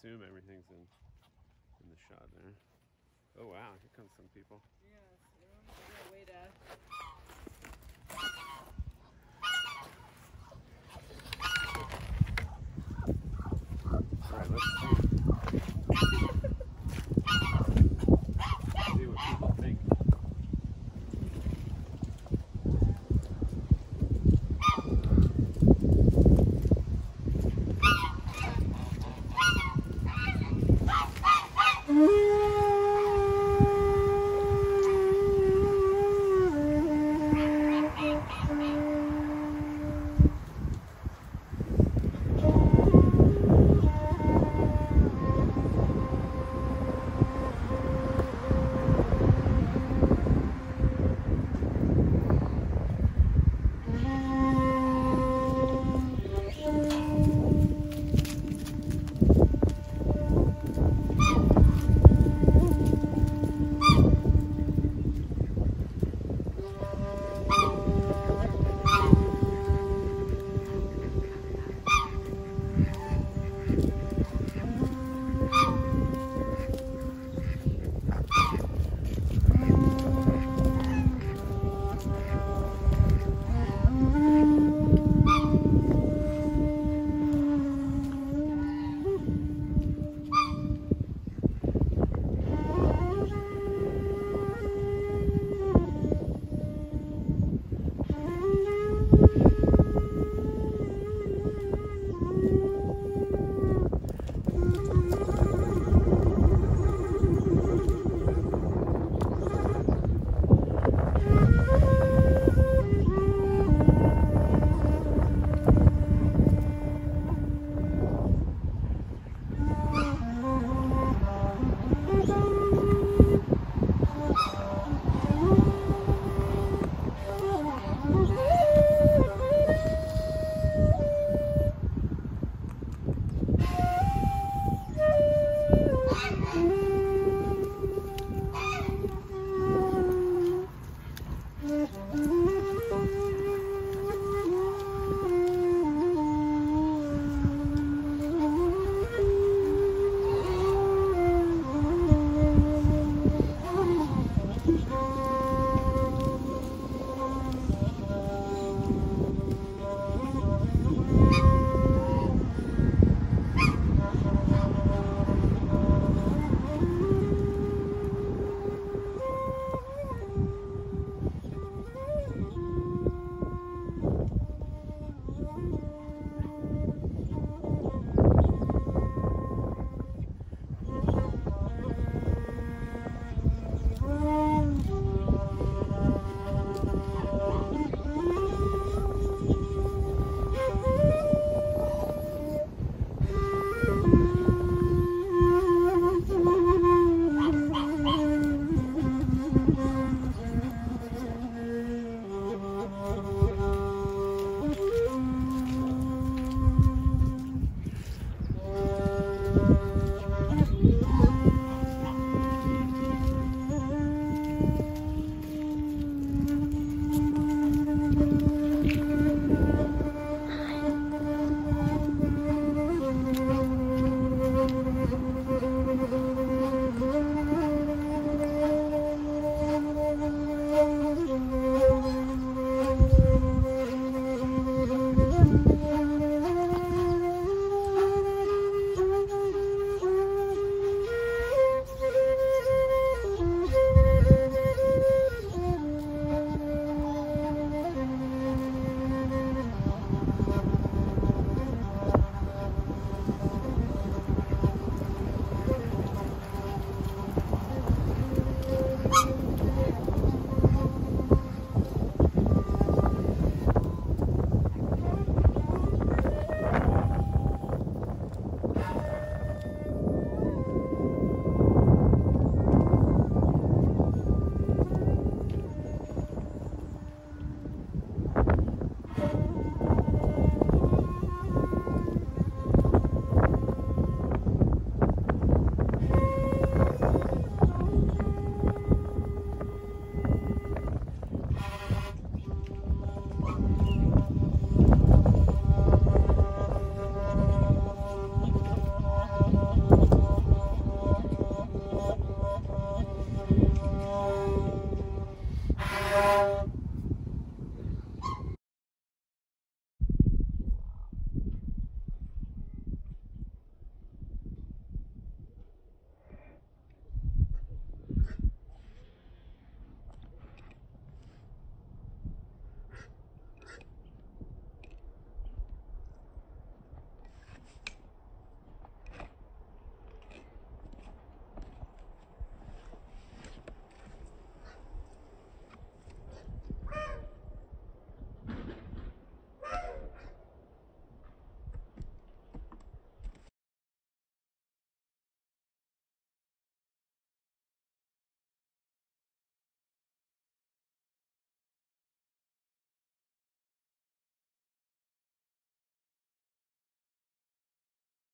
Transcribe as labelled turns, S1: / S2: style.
S1: assume everything's in in the shot there. Oh wow, here comes some people.
S2: Yes, yeah, way to